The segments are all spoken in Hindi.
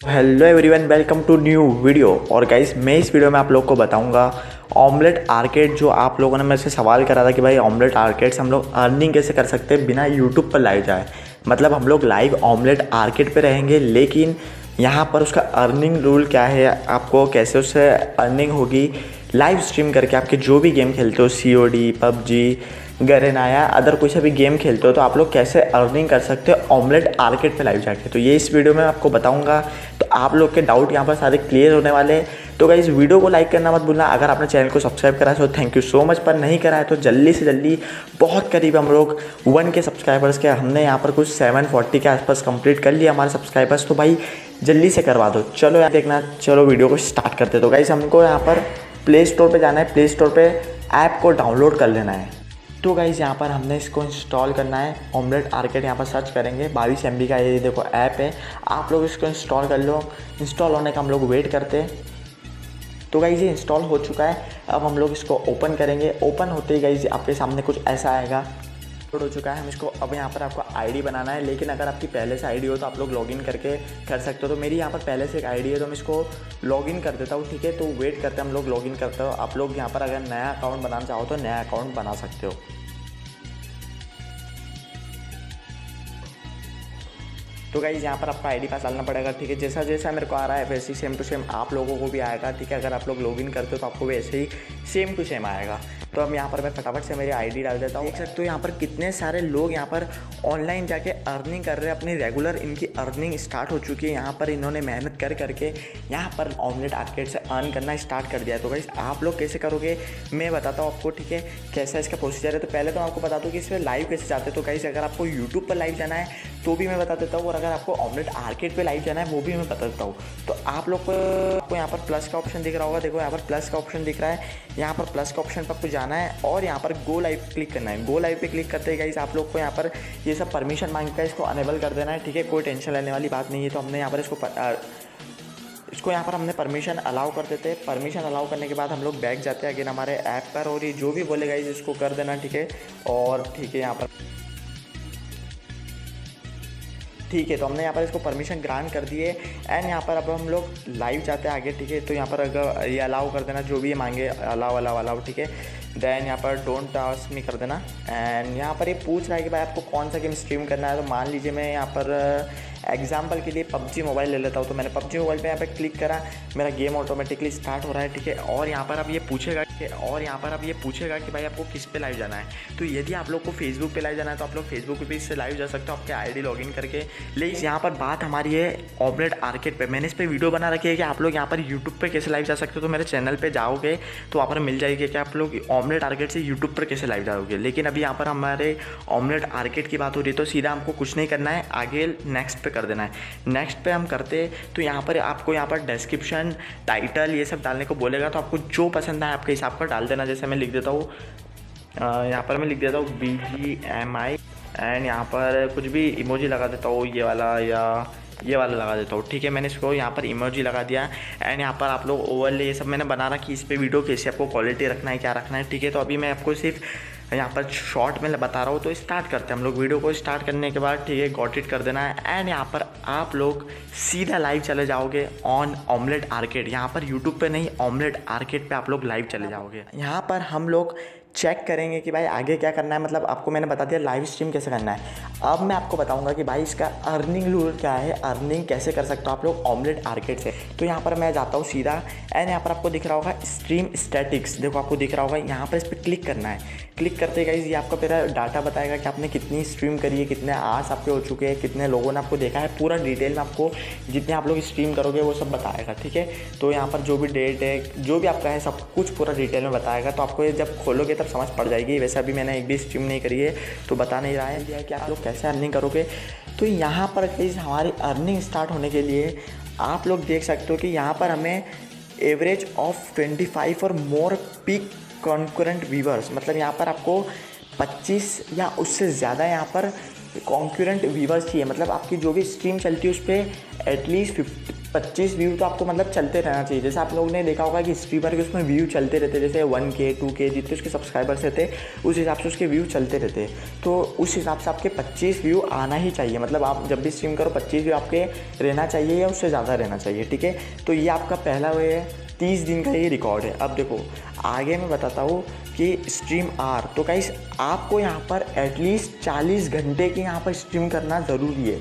Hello everyone welcome to new video और गाइस मैं इस वीडियो में आप लोग को बताऊँगा ऑमलेट आर्केड जो आप लोगों ने मेरे से सवाल करा था कि भाई ऑमलेट आर्केड से हम लोग अर्निंग कैसे कर सकते हैं बिना यूट्यूब पर लाइव जाए। मतलब हम लोग लाइव ऑमलेट आर्केड पे रहेंगे, लेकिन यहाँ पर उसका अर्निंग रूल क्या है, आपको कैसे उससे अर्निंग होगी लाइव स्ट्रीम करके आपके जो भी गेम खेलते हो सी ओ डी पबजी, गरेनाया, अदर कोई सा भी गेम खेलते हो तो आप लोग कैसे अर्निंग कर सकते हो ऑमलेट आर्केट पे लाइव जाके। तो ये इस वीडियो में आपको बताऊँगा आप लोग के डाउट यहाँ पर सारे क्लियर होने वाले हैं। तो गाइज़ वीडियो को लाइक करना मत भूलना। अगर आपने चैनल को सब्सक्राइब करा है तो थैंक यू सो मच पर नहीं करा है तो जल्दी से जल्दी, बहुत करीब हम लोग वन के सब्सक्राइबर्स के, हमने यहाँ पर कुछ सेवन फोर्टी के आसपास कंप्लीट कर लिया हमारे सब्सक्राइबर्स तो भाई, जल्दी से करवा दो। चलो यार, देखना, चलो वीडियो को स्टार्ट करते तो गाइज़ हमको यहाँ पर प्ले स्टोर पर जाना है। प्ले स्टोर पर ऐप को डाउनलोड कर लेना है। तो गाइज़ यहाँ पर हमने इसको इंस्टॉल करना है। ऑमलेट आर्केट यहाँ पर सर्च करेंगे। बाईस एम का ये देखो ऐप है। आप लोग इसको इंस्टॉल कर लो। इंस्टॉल होने का हम लोग वेट करते हैं। तो गाइज़ ये इंस्टॉल हो चुका है। अब हम लोग इसको ओपन करेंगे। ओपन होते ही गाइज़ आपके सामने कुछ ऐसा आएगा। हो चुका है। हम इसको अब यहाँ पर आपको आईडी बनाना है। लेकिन अगर आपकी पहले से आईडी हो तो आप लोग लॉगिन करके कर सकते हो। तो मेरी यहाँ पर पहले से एक आईडी है तो मैं इसको लॉगिन कर देता हूँ, ठीक है? तो वेट करते हम लोग लॉगिन करते हो। आप लोग यहाँ पर अगर नया अकाउंट बनाना चाहो तो नया अकाउंट बना सकते हो। तो गाइज़ यहाँ पर आपका आईडी पास डालना पड़ेगा, ठीक है? जैसा जैसा मेरे को आ रहा है, वैसे ही सेम टू सेम आप लोगों को भी आएगा, ठीक है? अगर आप लोग लॉगिन करते हो तो आपको वैसे ही सेम टू सेम आएगा। तो अब यहाँ पर मैं फटाफट से मेरी आईडी डाल देता हूँ। देख सकते हो यहाँ पर कितने सारे लोग यहाँ पर ऑनलाइन जाके अर्निंग कर रहे हैं। अपनी रेगुलर इनकी अर्निंग स्टार्ट हो चुकी है। यहाँ पर इन्होंने मेहनत कर करके यहाँ पर ऑमलेट आर्केट से अर्न करना स्टार्ट कर दिया तो भाई आप लोग कैसे करोगे? मैं बताता हूँ आपको, ठीक है? कैसा इसका प्रोसीजर है? तो पहले तो आपको बता दूँ कि इस पर लाइव कैसे जाते तो कहीं अगर आपको यूट्यूब पर लाइव जाना है तो भी मैं बता देता हूँ, और अगर आपको ऑमलेट आर्केट पे लाइव जाना है, वो भी मैं बता देता हूँ। तो आप लोग को, आपको यहाँ पर प्लस का ऑप्शन दिख रहा होगा। देखो, यहाँ पर प्लस का ऑप्शन दिख रहा है। यहाँ पर प्लस का ऑप्शन पर आपको जाना है, और यहाँ पर गो लाइव क्लिक करना है। गो लाइव पे क्लिक करते गाइज़ आप लोग को यहाँ पर ये सब परमिशन माँगता है इसको अनेबल कर देना है, ठीक है? कोई टेंशन लेने वाली बात नहीं है। तो हमने यहाँ पर इसको इसको यहाँ पर हमने परमिशन अलाउ कर देते हैं। परमिशन अलाउ करने के बाद हम लोग बैक जाते हैं अगेन हमारे ऐप पर, और ये जो भी बोलेगा इसको कर देना, ठीक है? और, ठीक है, यहाँ पर। ठीक है तो हमने यहाँ पर इसको परमिशन ग्रांट कर दिए एंड यहाँ पर अब हम लोग लाइव जाते हैं आगे, ठीक है? तो यहाँ पर अगर ये अलाउ कर देना, जो भी मांगे अलाउ अलाउ अलाउ ठीक है? देन यहाँ पर डोंट टास्क में कर देना। एंड यहाँ पर ये पूछ रहा है कि भाई आपको कौन सा गेम स्ट्रीम करना है? तो मान लीजिए मैं यहाँ पर एग्ज़ाम्पल के लिए पबजी मोबाइल ले लेता हूँ। तो मैंने पबजी मोबाइल पे यहाँ पर क्लिक करा। मेरा गेम ऑटोमेटिकली स्टार्ट हो रहा है, ठीक है? और यहाँ पर अब ये पूछेगा कि और यहाँ पर आप ये पूछेगा कि भाई आपको किस पे लाइव जाना है। तो यदि आप लोग को फेसबुक पे लाइव जाना है तो आप लोग फेसबुक पे इससे लाइव जा सकते हो, आपके आई लॉगिन करके। लेकिन यहाँ पर बात हमारी है ऑमलेट आर्केट पर मैंने इस पर वीडियो बना रखी है कि आप लोग यहाँ पर यूट्यूब पर कैसे लाइव जा सकते हो। तो मेरे चैनल पर जाओगे तो वहाँ पर मिल जाएगी कि आप लोग ऑमलेट आर्केट से यूट्यूब पर कैसे लाइव जाओगे। लेकिन अभी यहाँ पर हमारे ऑमलेट आर्केट की बात हो रही है तो सीधा हमको कुछ नहीं करना है, आगे नेक्स्ट पे कर देना है। नेक्स्ट पे हम करते तो यहाँ पर आपको यहाँ पर डिस्क्रिप्शन टाइटल ये सब डालने को बोलेगा। तो आपको जो पसंद आए, आपके हिसाब का डाल देना, जैसे मैं लिख देता हूँ यहाँ पर मैं लिख देता हूँ B G M I and यहाँ पर कुछ भी इमोजी लगा देता हूँ, ये वाला या ये वाला लगा देता हूँ, ठीक है? मैंने इसको यहाँ पर इमोजी लगा दिया एंड यहाँ पर आप लोग ओवरले ये सब मैंने बना रखी, इस पर वीडियो कैसे आपको क्वालिटी रखना है, क्या रखना है, ठीक है? तो अभी मैं आपको सिर्फ़ यहाँ पर शॉर्ट में बता रहा हूँ तो स्टार्ट करते हैं हम लोग वीडियो को। स्टार्ट करने के बाद, ठीक है गॉट कर देना है। एंड यहाँ पर आप लोग सीधा लाइव चले जाओगे ऑन ऑमलेट आर्केड यहाँ पर यूट्यूब पे नहीं ऑमलेट आर्केड पे आप लोग लाइव चले जाओगे। यहाँ पर हम लोग चेक करेंगे कि भाई आगे क्या करना है। मतलब आपको मैंने बता दिया लाइव स्ट्रीम कैसे करना है। अब मैं आपको बताऊँगा कि भाई इसका अर्निंग रूल क्या है अर्निंग कैसे कर सकते हो आप लोग ऑमलेट आर्केट से। तो यहाँ पर मैं जाता हूँ सीधा एंड यहाँ पर आपको दिख रहा होगा स्ट्रीम स्टैटिक्स देखो, आपको दिख रहा होगा, यहाँ पर इस पर क्लिक करना है। क्लिक करते गाइज़ ये आपका मेरा डाटा बताएगा कि आपने कितनी स्ट्रीम करी है, कितने आर्स आपके हो चुके हैं, कितने लोगों ने आपको देखा है। पूरा डिटेल में आपको जितने आप लोग स्ट्रीम करोगे, वो सब बताएगा, ठीक है? तो यहाँ पर जो भी डेट है, जो भी आपका है, सब कुछ पूरा डिटेल में बताएगा। तो आपको ये जब खोलोगे तब समझ पड़ जाएगी। वैसे अभी मैंने एक भी स्ट्रीम नहीं करी है तो बता नहीं रहा है कि आप लोग कैसे अर्निंग करोगे। तो यहाँ पर गाइज़ हमारी अर्निंग स्टार्ट होने के लिए आप लोग देख सकते हो कि यहाँ पर हमें एवरेज ऑफ़ ट्वेंटी फाइव और मोर पिक कॉन्कुरेंट वीवर्स मतलब यहाँ पर आपको 25 या उससे ज़्यादा यहाँ पर कॉन्क्यूरेंट वीवर्स चाहिए। मतलब आपकी जो भी स्ट्रीम चलती है, उस पर एटलीस्ट पच्चीस व्यू तो आपको मतलब चलते रहना चाहिए। जैसे आप लोगों ने देखा होगा कि स्ट्रीमर के उसमें व्यू चलते रहते जैसे वन के टू के जितने उसके सब्सक्राइबर्स रहते उस हिसाब से उसके व्यू चलते रहते तो उस हिसाब से आपके पच्चीस व्यू आना ही चाहिए। मतलब आप जब भी स्ट्रीम करो, पच्चीस व्यू आपके रहना चाहिए या उससे ज़्यादा रहना चाहिए, ठीक है? तो ये आपका पहला वे है, तीस दिन का ये रिकॉर्ड है। अब देखो, आगे मैं बताता हूँ कि स्ट्रीम आर तो कहीं आपको यहाँ पर एटलीस्ट चालीस घंटे की यहाँ पर स्ट्रीम करना ज़रूरी है।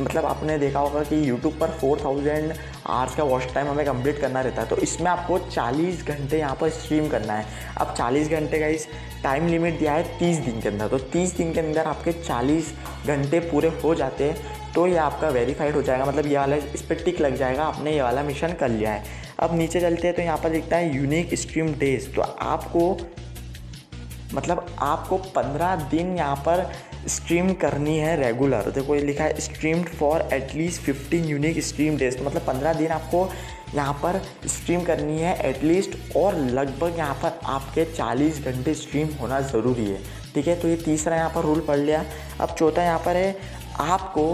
मतलब आपने देखा होगा कि यूट्यूब पर फोर थाउज़ेंड आवर्स का वॉच टाइम हमें कंप्लीट करना रहता है तो इसमें आपको 40 घंटे यहाँ पर स्ट्रीम करना है। अब 40 घंटे का इस टाइम लिमिट दिया है 30 दिन के अंदर तो 30 दिन के अंदर आपके 40 घंटे पूरे हो जाते हैं तो ये आपका वेरीफाइड हो जाएगा। मतलब ये वाला इस पर टिक लग जाएगा, आपने ये वाला मिशन कर लिया है। अब नीचे चलते हैं तो यहाँ पर दिखता है यूनिक स्ट्रीम डेज़ तो आपको मतलब आपको पंद्रह दिन यहाँ पर स्ट्रीम करनी है रेगुलर देखो, ये लिखा है streamed for at least fifteen unique stream days मतलब पंद्रह दिन आपको यहाँ पर स्ट्रीम करनी है एटलीस्ट और लगभग यहाँ पर आपके चालीस घंटे स्ट्रीम होना ज़रूरी है। ठीक है तो ये तीसरा यहाँ पर रूल पढ़ लिया। अब चौथा यहाँ पर है, आपको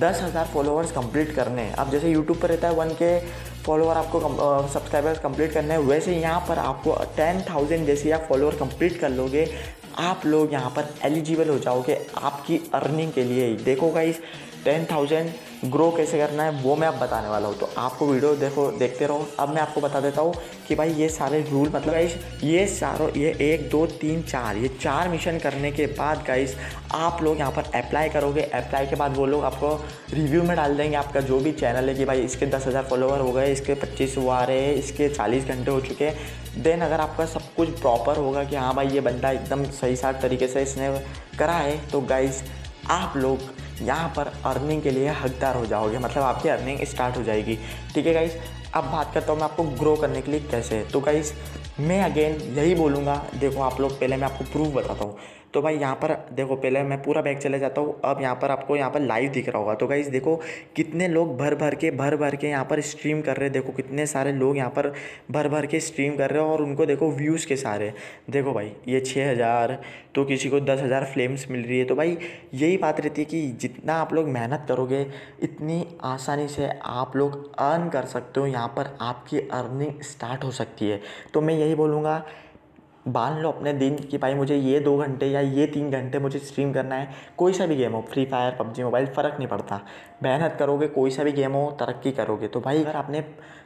दस हज़ार फॉलोअर्स कंप्लीट करने हैं। अब जैसे यूट्यूब पर रहता है वन के फॉलोअर आपको सब्सक्राइबर्स कंप्लीट करने हैं। वैसे यहाँ पर आपको टेन थाउज़ेंड जैसे आप फॉलोअर कंप्लीट कर लोगे आप लोग यहाँ पर एलिजिबल हो जाओगे आपकी अर्निंग के लिए। देखो गाइस टेन थाउज़ेंड ग्रो कैसे करना है, वो मैं अब बताने वाला हूँ। तो आपको वीडियो देखो, देखते रहो। अब मैं आपको बता देता हूँ कि भाई ये सारे रूल मतलब गाइस ये सारों, ये एक, दो, तीन, चार, ये चार मिशन करने के बाद गाइस आप लोग यहाँ पर अप्लाई करोगे। अप्लाई के बाद वो लोग आपको रिव्यू में डाल देंगे आपका जो भी चैनल है कि भाई इसके दस हज़ार फॉलोवर हो गए, इसके पच्चीस वो आ रहे हैं, इसके चालीस घंटे हो चुके हैं। देन अगर आपका सब कुछ प्रॉपर होगा कि हाँ भाई ये बंदा एकदम सही साठ तरीके से इसने करा है तो गाइस आप लोग यहाँ पर अर्निंग के लिए हकदार हो जाओगे मतलब आपकी अर्निंग स्टार्ट हो जाएगी। ठीक है गाइस अब बात करता हूँ मैं आपको ग्रो करने के लिए कैसे। तो गाइस मैं अगेन यही बोलूँगा, देखो आप लोग, पहले मैं आपको प्रूफ बताता हूँ। तो भाई यहाँ पर देखो, पहले मैं पूरा बैग चले जाता हूँ, अब यहाँ पर आपको यहाँ पर लाइव दिख रहा होगा। तो गाइज़ देखो, कितने लोग भर भर के, भर भर के यहाँ पर स्ट्रीम कर रहे देखो, कितने सारे लोग यहाँ पर भर भर के स्ट्रीम कर रहे हैं और उनको देखो व्यूज़ के सारे। देखो भाई, ये छः हज़ार तो किसी को दस हज़ार फ्लेम्स मिल रही है। तो भाई, यही बात रहती है कि जितना आप लोग मेहनत करोगे, इतनी आसानी से आप लोग अर्न कर सकते हो। यहाँ पर आपकी अर्निंग स्टार्ट हो सकती है। तो मैं यही बोलूँगा बाँध लो अपने दिन कि भाई मुझे ये दो घंटे या ये तीन घंटे मुझे स्ट्रीम करना है। कोई सा भी गेम हो फ्री फायर पबजी मोबाइल फ़र्क नहीं पड़ता। मेहनत करोगे, कोई सा भी गेम हो, तरक्की करोगे। तो भाई अगर आपने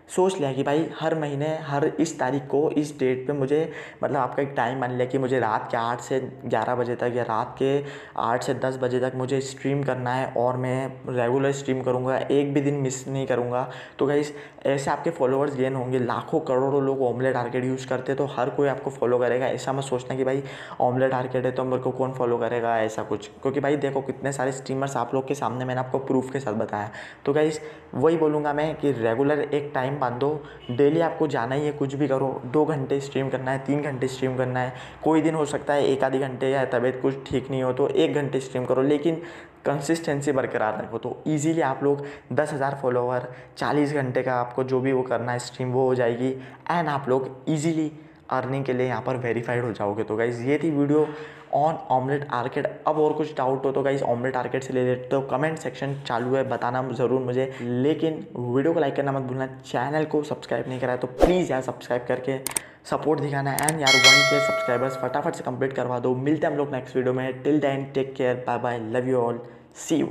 सोच लिया कि भाई हर महीने, हर इस तारीख को, इस डेट पे मुझे मतलब आपका एक टाइम मान लिया कि मुझे रात के आठ से ग्यारह बजे तक या रात के आठ से दस बजे तक मुझे स्ट्रीम करना है और मैं रेगुलर स्ट्रीम करूँगा, एक भी दिन मिस नहीं करूँगा। तो भाई ऐसे आपके फॉलोअर्स गेन होंगे, लाखों करोड़ों लोग ऑमलेट टारगेट यूज़ करते तो हर कोई आपको फॉलो करेगा, ऐसा मत सोचना कि भाई ऑमलेट आर्केड है तो मेरे को कौन फॉलो करेगा, ऐसा कुछ। क्योंकि भाई देखो कितने सारे स्ट्रीमर्स आप लोग के सामने मैंने आपको प्रूफ के साथ बताया। तो गाइज़ वही बोलूँगा मैं कि रेगुलर एक टाइम बांधो डेली आपको जाना ही है, कुछ भी करो। दो घंटे स्ट्रीम करना है, तीन घंटे स्ट्रीम करना है। कोई दिन हो सकता है एक आधे घंटे या तबीयत कुछ ठीक नहीं हो तो एक घंटे स्ट्रीम करो, लेकिन कंसिस्टेंसी बरकरार रखो। तो इजीली आप लोग दस हज़ार फॉलोवर चालीस घंटे का आपको जो भी वो करना है स्ट्रीम वो हो जाएगी। एंड आप लोग ईजीली अर्निंग के लिए यहाँ पर वेरीफाइड हो जाओगे। तो गाइज़ ये थी वीडियो ऑन ऑमलेट आर्केड अब और कुछ डाउट हो तो गाइज़ ऑमलेट आर्केट से रिलेटेड तो कमेंट सेक्शन चालू है, बताना ज़रूर मुझे। लेकिन वीडियो को लाइक करना मत भूलना चैनल को सब्सक्राइब नहीं करा तो प्लीज़ यार सब्सक्राइब करके सपोर्ट दिखाना। एंड यार वन के सब्सक्राइबर्स फटाफट से कंप्लीट करवा दो। मिलते हैं हम लोग नेक्स्ट वीडियो में। Till then take care bye bye love you all see you